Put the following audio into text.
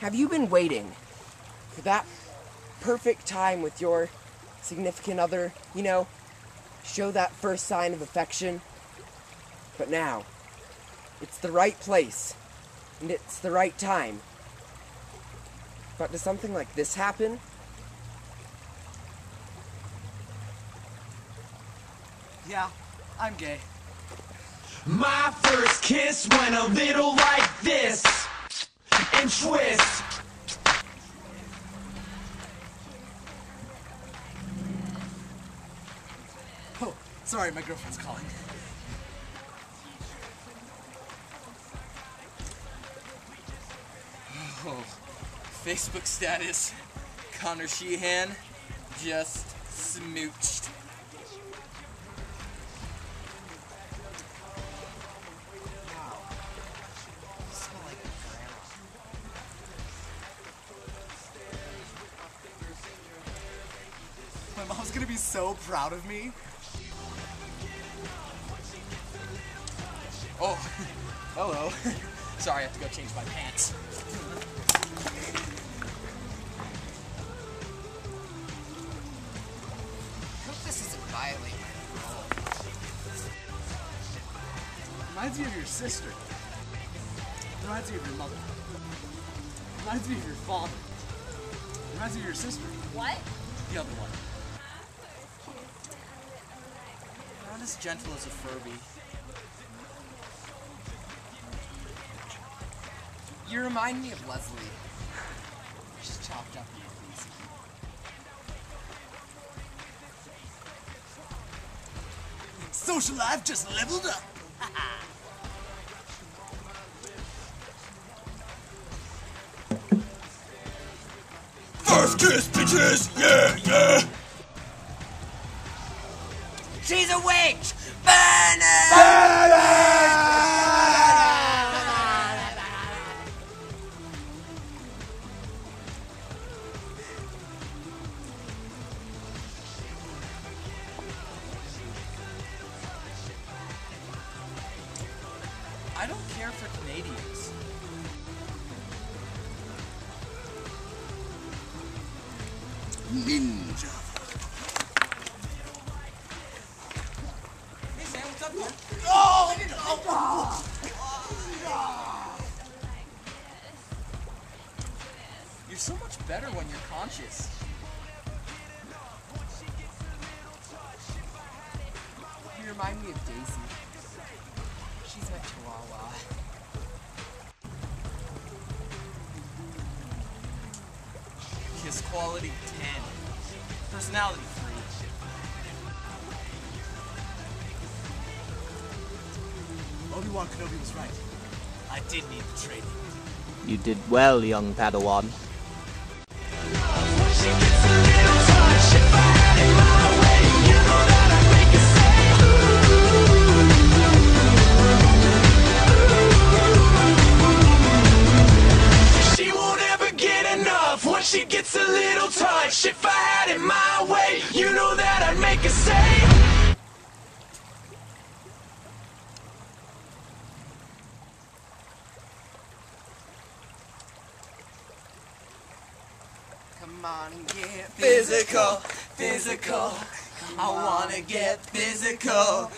Have you been waiting for that perfect time with your significant other, you know, show that first sign of affection? But now, it's the right place, and it's the right time. But does something like this happen? Yeah, I'm gay. My first kiss went a little like sorry, my girlfriend's calling. Oh, Facebook status. Conor Sheehan just smooched. My mom's gonna be so proud of me. Oh, hello. Sorry, I have to go change my pants. I hope this isn't violating Reminds me of your sister. Reminds me of your mother. Reminds me of your father. Reminds me of your sister. What? The other one. Not as gentle as a Furby. You remind me of Leslie. She's chopped up and please. Social life just leveled up. First kiss, bitches, yeah, yeah. She's a witch! Burn her! I don't care for Canadians. Ninja. Hey Sam, what's up, man? Oh! You're so much better when you're conscious. You remind me of Daisy. Quality 10. Personality 3. Obi-Wan Kenobi was right. I did need the training. You did well, young Padawan. She gets a little touch. If I had it my way, you know that I'd make her say. Come on get Physical, physical. I wanna get physical.